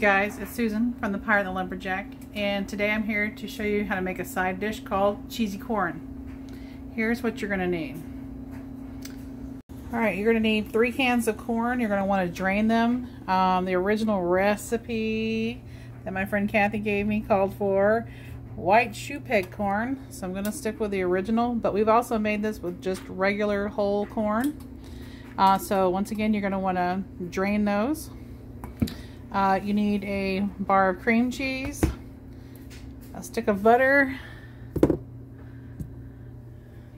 guys, it's Susan from the Pirate and the Lumberjack and today I'm here to show you how to make a side dish called cheesy corn. Here's what you're going to need. Alright, you're going to need three cans of corn. You're going to want to drain them. Um, the original recipe that my friend Kathy gave me called for white shoepeg corn. So I'm going to stick with the original, but we've also made this with just regular whole corn. Uh, so once again, you're going to want to drain those. Uh, you need a bar of cream cheese, a stick of butter,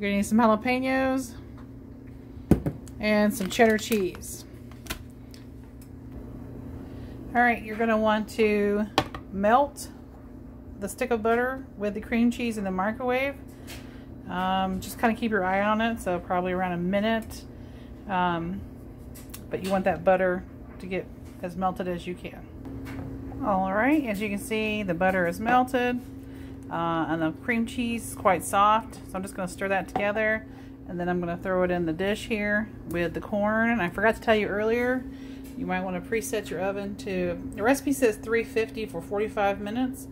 you're to need some jalapenos, and some cheddar cheese. Alright, you're going to want to melt the stick of butter with the cream cheese in the microwave. Um, just kind of keep your eye on it, so probably around a minute. Um, but you want that butter to get as melted as you can. All right, as you can see, the butter is melted uh, and the cream cheese is quite soft. So I'm just gonna stir that together and then I'm gonna throw it in the dish here with the corn. And I forgot to tell you earlier, you might wanna preset your oven to, the recipe says 350 for 45 minutes,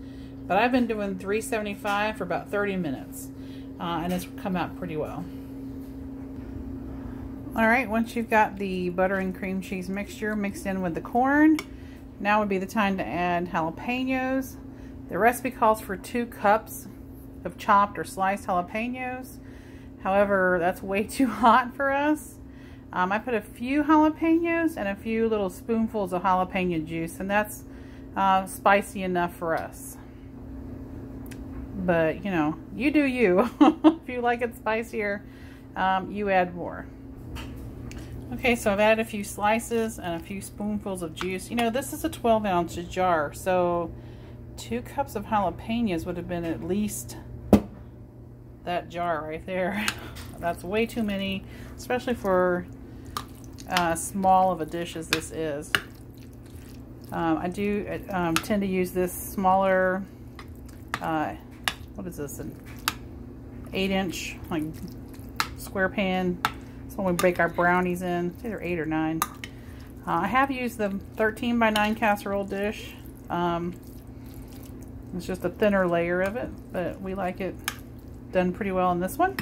but I've been doing 375 for about 30 minutes. Uh, and it's come out pretty well. All right, once you've got the butter and cream cheese mixture mixed in with the corn, now would be the time to add jalapenos. The recipe calls for two cups of chopped or sliced jalapenos. However, that's way too hot for us. Um, I put a few jalapenos and a few little spoonfuls of jalapeno juice, and that's uh, spicy enough for us. But, you know, you do you. if you like it spicier, um, you add more. Okay, so I've added a few slices and a few spoonfuls of juice. You know, this is a 12 ounce jar, so two cups of jalapenos would have been at least that jar right there. That's way too many, especially for uh, small of a dish as this is. Um, I do um, tend to use this smaller, uh, what is this, an 8 inch like square pan when we bake our brownies in. It's either 8 or 9. Uh, I have used the 13 by 9 casserole dish. Um, it's just a thinner layer of it, but we like it done pretty well in this one.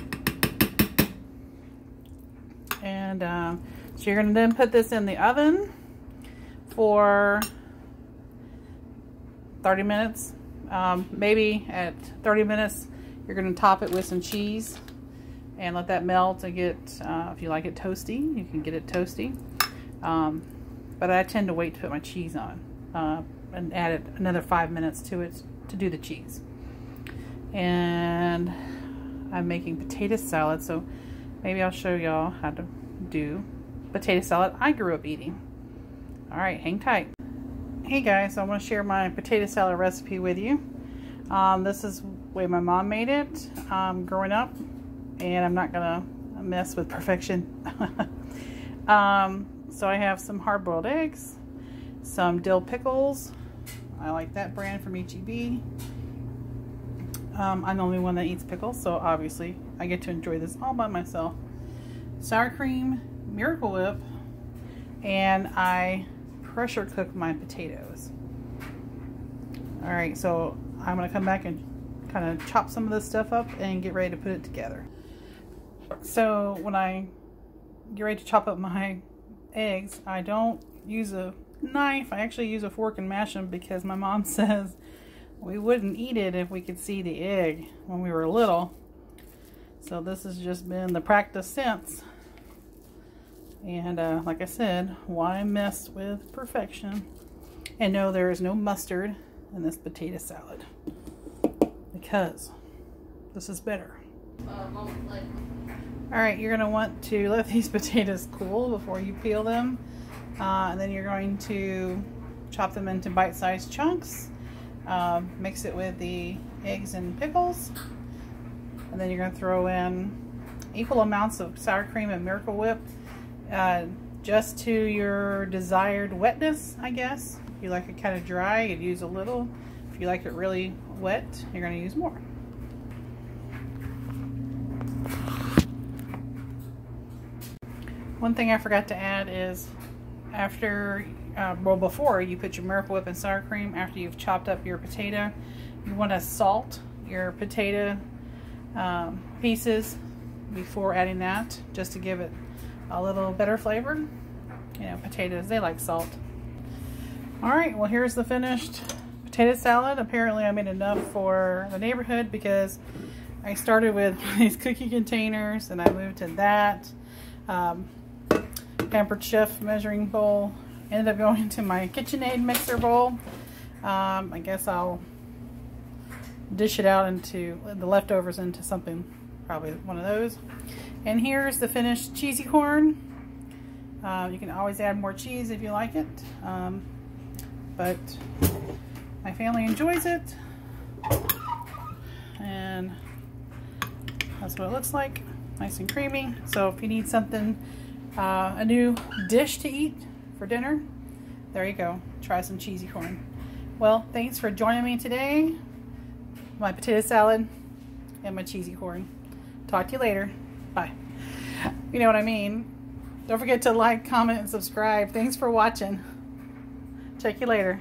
And uh, so you're going to then put this in the oven for 30 minutes. Um, maybe at 30 minutes, you're going to top it with some cheese and let that melt and get, uh, if you like it toasty, you can get it toasty. Um, but I tend to wait to put my cheese on uh, and add it another five minutes to it to do the cheese. And I'm making potato salad, so maybe I'll show y'all how to do potato salad I grew up eating. All right, hang tight. Hey guys, I want to share my potato salad recipe with you. Um, this is the way my mom made it um, growing up and I'm not gonna mess with perfection. um, so I have some hard-boiled eggs, some dill pickles. I like that brand from HEB. Um, I'm the only one that eats pickles, so obviously I get to enjoy this all by myself. Sour cream, Miracle Whip, and I pressure cook my potatoes. All right, so I'm gonna come back and kind of chop some of this stuff up and get ready to put it together. So when I get ready to chop up my eggs, I don't use a knife. I actually use a fork and mash them because my mom says we wouldn't eat it if we could see the egg when we were little. So this has just been the practice since. And uh, like I said, why mess with perfection? And no, there is no mustard in this potato salad because this is better. Uh, all right, you're gonna want to let these potatoes cool before you peel them. Uh, and then you're going to chop them into bite-sized chunks. Uh, mix it with the eggs and pickles. And then you're gonna throw in equal amounts of sour cream and Miracle Whip. Uh, just to your desired wetness, I guess. If you like it kind of dry, you'd use a little. If you like it really wet, you're gonna use more. One thing I forgot to add is after uh, well, before you put your Miracle Whip and sour cream, after you've chopped up your potato, you want to salt your potato um, pieces before adding that, just to give it a little better flavor. You know, potatoes, they like salt. All right, well, here's the finished potato salad. Apparently, I made enough for the neighborhood because I started with these cookie containers and I moved to that. Um, Pampered Chef measuring bowl. Ended up going to my KitchenAid mixer bowl. Um, I guess I'll dish it out into the leftovers into something, probably one of those. And here's the finished cheesy corn. Uh, you can always add more cheese if you like it. Um, but my family enjoys it. And that's what it looks like. Nice and creamy. So if you need something, uh, a new dish to eat for dinner, there you go. Try some cheesy corn. Well, thanks for joining me today. My potato salad and my cheesy corn. Talk to you later. Bye. You know what I mean. Don't forget to like, comment, and subscribe. Thanks for watching. Check you later.